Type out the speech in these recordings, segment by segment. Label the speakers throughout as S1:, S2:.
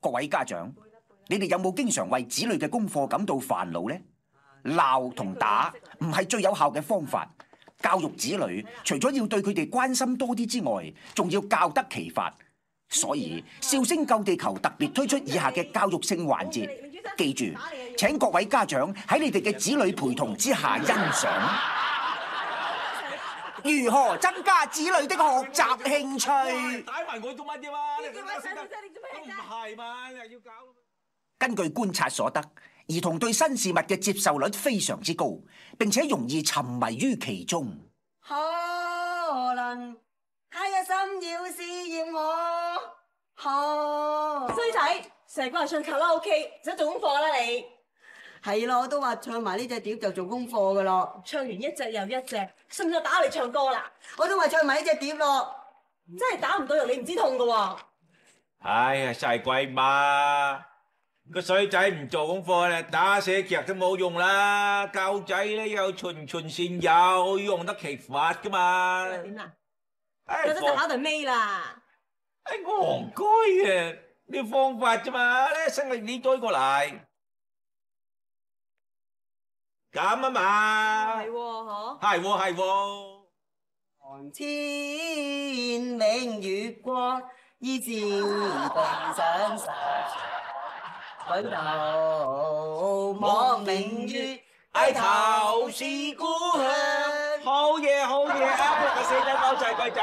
S1: 各位家長，你哋有冇經常為子女嘅功課感到煩惱呢？鬧同打唔係最有效嘅方法。教育子女，除咗要對佢哋關心多啲之外，仲要教得其法。所以，笑聲救地球特別推出以下嘅教育性環節。記住，請各位家長喺你哋嘅子女陪同之下欣賞。如何增加子女的學習興趣？
S2: 打埋我做乜啫嘛？你做乜識得？唔係嘛？又要搞？
S1: 根據觀察所得，兒童對新事物嘅接受率非常之高，並且容易沉迷於其中。
S3: 可能他一心要試驗我，好
S4: 衰仔，成個人唱卡拉 OK，唔使做功課啦你。
S3: 係咯，我都話唱埋呢隻碟就做功課噶咯。
S4: 唱完一隻又一隻，使唔使打你唱歌啦？
S3: 我都話唱埋呢隻碟咯。
S4: 真係打唔到又你唔知痛噶喎。
S2: 哎呀，細鬼嘛，個衰仔唔做功課咧，打死腳都冇用啦。教仔咧有循循善誘，用得其法噶嘛。
S4: 點啊？
S2: 哎
S4: 有得就考到尾啦。
S2: 哎，我戇居嘅，呢方法啫嘛，咧生力你追過嚟，咁啊嘛。
S4: 係喎，嗬。
S2: 係喎係喎。
S3: 看千明月光，依照共上神。舉頭望明月，
S2: 低頭是故鄉。好嘢好嘢啊！个死仔包仔鬼仔，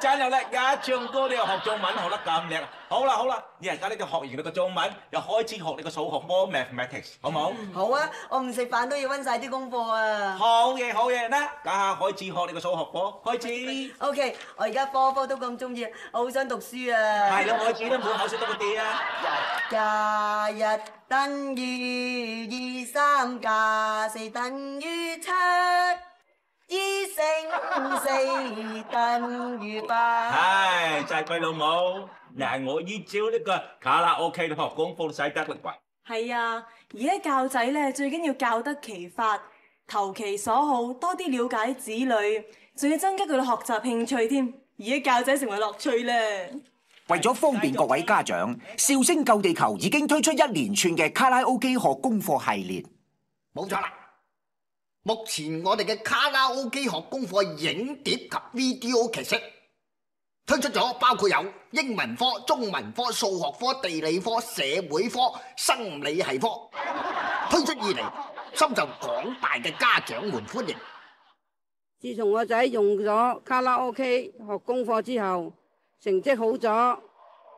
S2: 真有叻㗎！唱歌你又學中文学得咁叻。好啦好啦，你而家你就學完你個中文，又開始學你個數學科 mathematics，好唔好？
S3: 好啊！我唔食飯都要温晒啲功課啊。
S2: 好嘢好嘢啦！家下開始學你個數學科，開始。
S3: OK，我而家科科都咁中意，我好想讀書啊。
S2: 系啦，開始啦，唔好口水多個啲啊！
S3: 加一等於二，三加四等於七，四等於八。
S2: 唉，就係貴老母，嗱我依招呢個卡拉 OK 都學功課都使得啦啩。
S4: 係啊，而家教仔咧最緊要教得其法，投其所好，多啲了解子女，仲要增加佢嘅學習興趣添。而家教仔成為樂趣咧。
S1: 為咗方便各位家長，笑聲救地球已經推出一連串嘅卡拉 OK 學功課系列。
S5: 冇錯啦！目前我哋嘅卡拉 OK 學功課影碟及 video 劇式推出咗，包括有英文科、中文科、數學科、地理科、社會科、生理系科。推出以嚟，深受廣大嘅家長們歡迎。
S6: 自從我仔用咗卡拉 OK 學功課之後，成績好咗，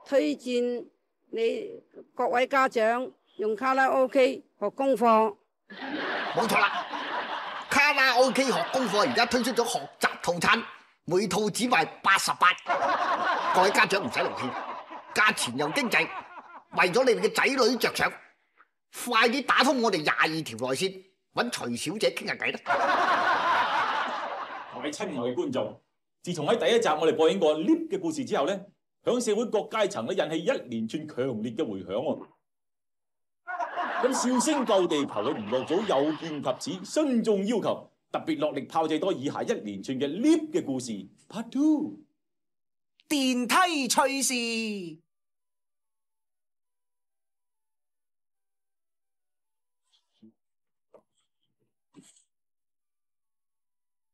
S6: 推薦你各位家長用卡拉 OK 學功課。
S5: 冇錯啦！OK 學功課而家推出咗學習套餐，每套只賣八十八。各位家長唔使勞氣，價錢又經濟，為咗你哋嘅仔女着想，快啲打通我哋廿二條內線，揾徐小姐傾下偈啦！
S7: 各位親愛嘅觀眾，自從喺第一集我哋播映過 lift 嘅故事之後咧，響社會各階層咧引起一連串強烈嘅迴響喎。咁笑聲救地球嘅娛樂組有見及此，慎重要求，特別落力炮製多以下一連串嘅 lift 嘅故事 Part Two。
S1: 電梯趣事。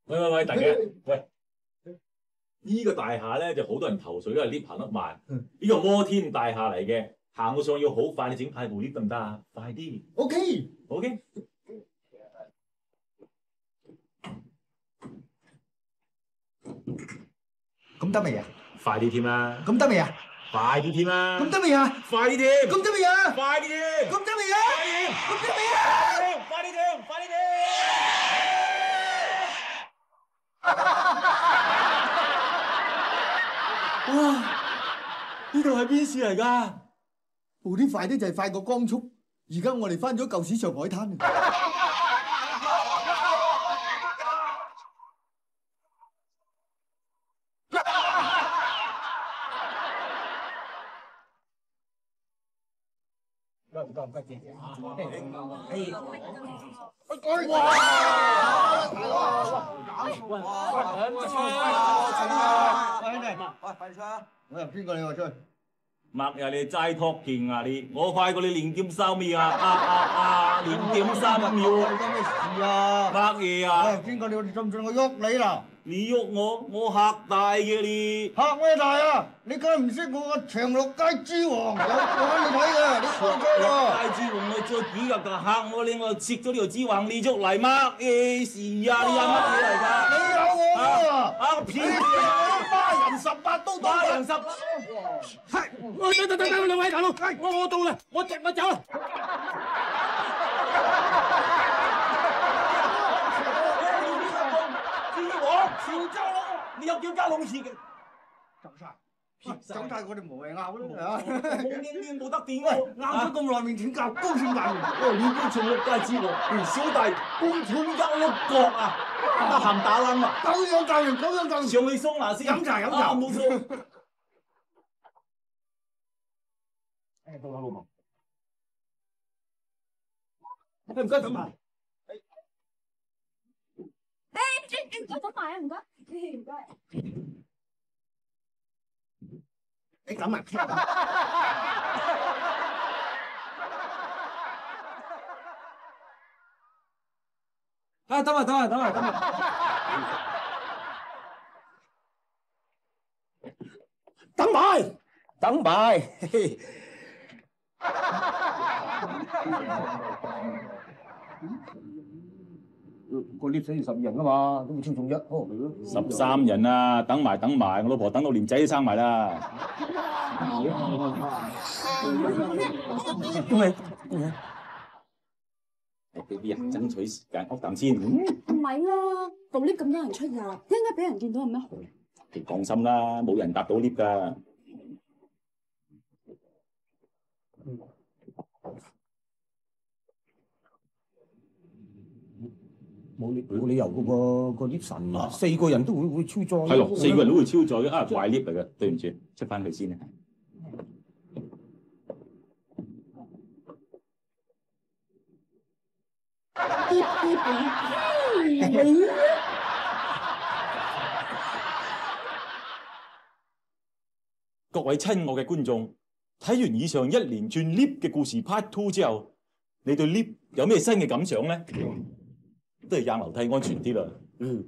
S7: 喂喂喂，大家喂，呢、個大廈咧就好多人投訴，因為 lift 行得慢。呢、個摩天大廈嚟嘅，行到上去要好快，你整快部 lift 得唔得啊？快啲 OK，，OK。
S5: 咁得未啊？
S7: 快啲添啦！
S5: 咁得未啊？
S7: 快啲添啦！
S5: 咁得未啊？
S7: 快啲添！
S5: 咁得未啊？
S7: 快啲添！
S5: 咁得未啊？咁得未啊？
S7: 快啲添！快啲添！
S5: 哇！呢度係邊市嚟㗎？部啲快啲就係快過光速。而家我哋翻咗舊市場海灘。唔該唔該，謝謝。喂，邊個你話出？
S7: 默呀你齋托勁啊你，我快過你零點三秒啊啊啊啊零點三秒！
S5: 咩事啊？
S7: 乜嘢啊？
S5: 喂，邊個你信唔信我喐你啦？
S7: 你喐我，我吓大嘅你。
S5: 吓咩大啊？你梗唔识我个长乐街之王，有我你睇嘅，
S7: 之王我再幾日就嚇我你，我切咗呢條之王你捉嚟乜嘢事啊？你有乜嘢嚟㗎？
S5: 你有我啊！
S7: 啊騙你
S5: 人十八刀刀
S7: 打人十八，
S8: 係，我等等等等兩位大佬，我我到啦，我直我走啦。
S7: 潮州佬，你有叫家老事嘅？
S5: 走晒，走晒，我哋無謂拗啦嚇。
S7: 冇冇得掂
S5: 喂，
S7: 喎！
S5: 拗咗咁耐，面請教高聲大名。
S7: 哦，你都從六街之王，小弟公款一碌角啊！得閒打冷啊！
S5: 咁樣教人，咁樣教人。
S7: 上去桑拿先。
S5: 飲茶飲茶
S7: 啊冇錯。
S5: 誒，到啦，老婆。
S8: 唔該，等埋。
S9: 我等埋啊，唔該，唔該。
S5: 你等埋。
S8: 啊，等埋，等埋，等埋，等埋。等埋，等埋。嘿嘿個 lift 需要十二人噶嘛，都會超重一，哦，嚟咯。
S7: 十三人啊，等埋等埋，我老婆等到連仔都生埋啦。
S8: 恭喜！
S7: 俾啲人爭取時間，屋啖先。
S9: 唔係啦，部 lift 咁多人出入，一陣間俾人見到係咩好？
S7: 你放心啦，冇人搭到 lift 噶。
S8: 冇理冇理由嘅喎，個 lift 神四個人都會會超載。
S7: 係咯，四個人都會超載嘅，啊壞 lift 嚟嘅，對唔住，出翻去先啊。各位親愛嘅觀眾，睇完以上一連串 lift 嘅故事 Part Two 之後，你對 lift 有咩新嘅感想呢？都係硬樓梯安全啲啦。嗯。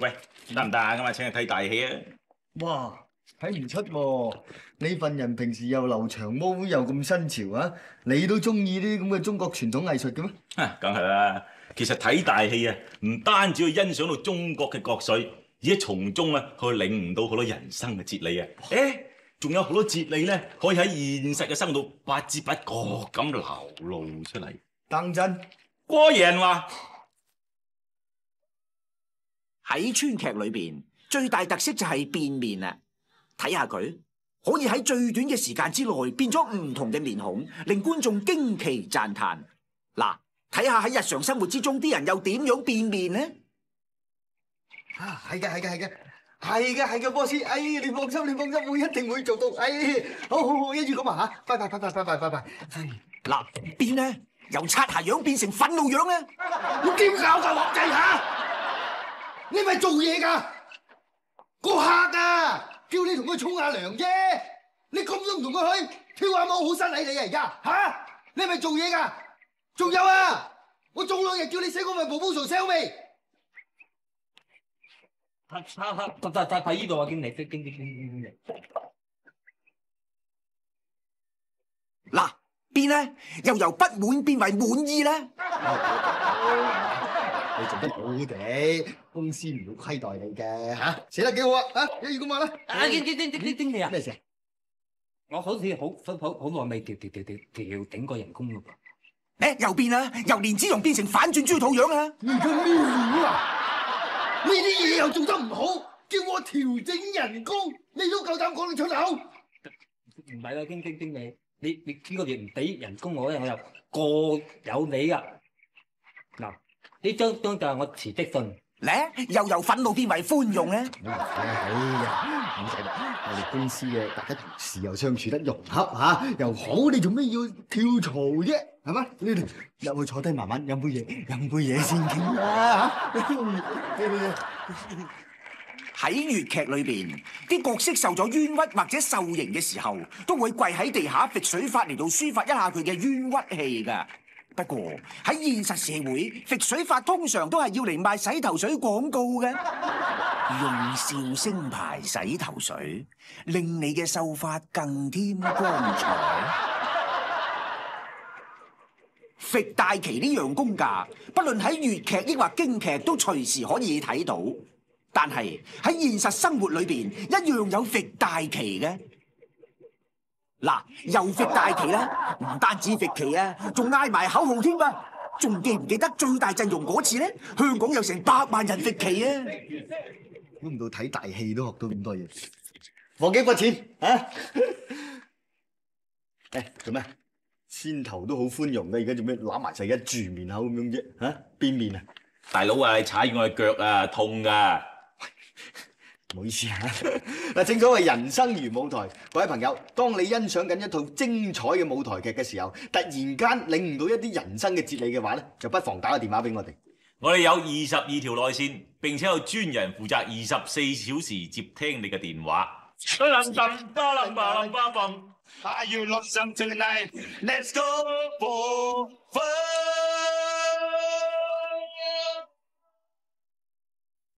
S2: 喂，得唔得啊？今日請你睇大戲啊！
S5: 哇，睇唔出喎，你份人平時又留長毛又咁新潮啊！你都中意啲咁嘅中國傳統藝術嘅咩？
S2: 啊，梗係啦。其實睇大戲啊，唔單止去欣賞到中國嘅國粹，而且從中啊去領悟到好多人生嘅哲理啊！誒，仲有好多哲理咧，可以喺現實嘅生活度不知不覺咁流露出嚟。
S5: 當真？
S2: 過人話
S1: 喺川劇裏邊最大特色就係變面啦，睇下佢可以喺最短嘅時間之內變咗唔同嘅面孔，令觀眾驚奇讚嘆。嗱，睇下喺日常生活之中啲人又點樣變面呢？
S5: 啊，係嘅，係嘅，係嘅，係嘅，係嘅，boss，哎，你放心，你放心，我一定會做到，哎，好好好，一住咁啊嚇，拜拜，拜拜，拜拜，拜拜，哎，
S1: 嗱，變呢？由擦鞋樣變成憤怒樣啊！
S5: 我點搞就落制下？你咪做嘢㗎？個客啊，叫你同佢沖下涼啫，你咁都唔同佢去跳下舞，好失禮你啊！而家吓，你咪做嘢㗎？仲有啊，我早兩日叫你寫嗰份 proposal sell 未？
S8: 睇睇睇睇睇呢度啊，經理，經經經經經理。
S1: 嗱，變呢？又由不滿變為滿意咧。
S5: 你做得好嘅，公司唔會虧待你嘅嚇，寫得幾好啊！啊，一於咁話啦。
S8: 啊，經經經經經理啊，
S5: 咩事？
S8: 我好似好好好耐未調調調調調頂過人工嘞噃。
S1: 誒，又變啦，由蓮子蓉變成反轉豬肚樣啊！
S5: 你個咩料啊？呢啲嘢又做得唔好，叫我調整人工，你都夠膽講你出口？
S8: 唔係啦，經經經理，你你呢個月唔俾人工我咧，我又過有你噶。嗱，呢張張就係我辭職信，
S1: 咧又由憤怒變為寬容咧。
S5: 哎呀，唔使啦，我哋公司嘅大家同事又相處得融洽嚇，又好，你做咩要跳槽啫？係嘛？你哋入去坐低慢慢飲杯嘢，飲杯嘢先傾啦嚇。
S1: 喺粵劇裏邊，啲角色受咗冤屈或者受刑嘅時候，都會跪喺地下揈水法嚟到抒發一下佢嘅冤屈氣㗎。不過喺現實社會，揈水法通常都係要嚟賣洗頭水廣告嘅，用笑聲牌洗頭水，令你嘅秀髮更添光彩。揈大旗呢樣功架，不論喺粵劇抑或京劇，都隨時可以睇到。但係喺現實生活裏邊，一樣有揈大旗嘅。嗱，又揈大旗啦，唔單止揈旗啊，仲嗌埋口號添啊！仲記唔記得最大陣容嗰次咧？香港有成百萬人揈旗啊！
S5: 估唔到睇大戲都學到咁多嘢。放幾筆錢啊？誒做咩？先頭都好寬容嘅，而家做咩揦埋晒一住面口咁樣啫？嚇邊面啊？
S2: 大佬啊，你踩我嘅腳啊，痛噶！
S5: 唔好意思啊！嗱，正所謂人生如舞台，各位朋友，當你欣賞緊一套精彩嘅舞台劇嘅時候，突然間領悟到一啲人生嘅哲理嘅話咧，就不妨打個電話俾我哋。
S7: 我哋有二十二條內線，並且有專人負責二十四小時接聽你嘅電話。
S10: Are you lonesome tonight? Let's go for fun.